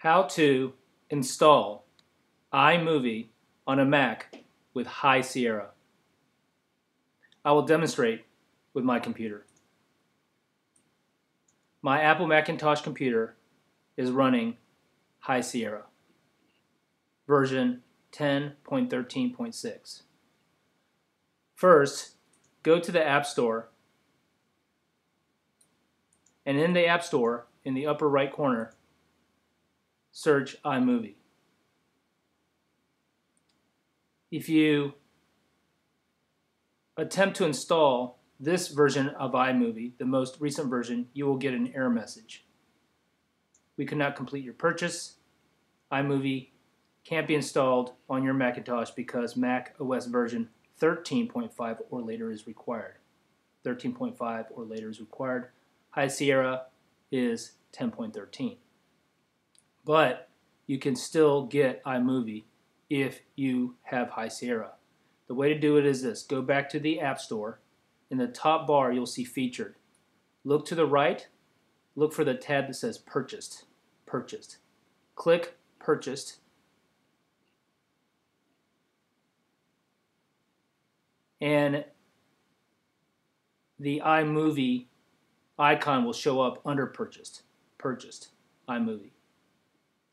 How to install iMovie on a Mac with High Sierra. I will demonstrate with my computer. My Apple Macintosh computer is running High Sierra version 10.13.6. First, go to the App Store and in the App Store in the upper right corner search iMovie. If you attempt to install this version of iMovie, the most recent version, you will get an error message. We could not complete your purchase. iMovie can't be installed on your Macintosh because Mac OS version 13.5 or later is required. 13.5 or later is required. High Sierra is 10.13 but you can still get iMovie if you have High Sierra. The way to do it is this. Go back to the App Store. In the top bar, you'll see Featured. Look to the right. Look for the tab that says Purchased. Purchased. Click Purchased. And the iMovie icon will show up under Purchased. Purchased. iMovie.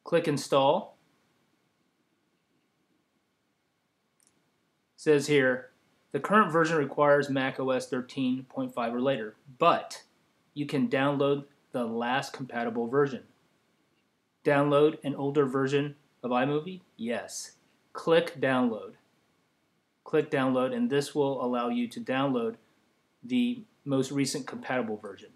Click Install. It says here, the current version requires Mac OS 13.5 or later, but you can download the last compatible version. Download an older version of iMovie? Yes. Click Download. Click Download, and this will allow you to download the most recent compatible version.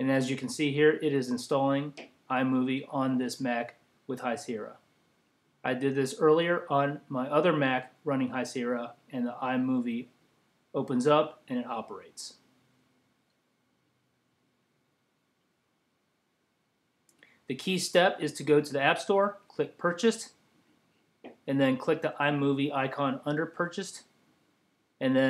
And as you can see here, it is installing iMovie on this Mac with High Sierra. I did this earlier on my other Mac running High Sierra, and the iMovie opens up and it operates. The key step is to go to the App Store, click Purchased, and then click the iMovie icon under Purchased, and then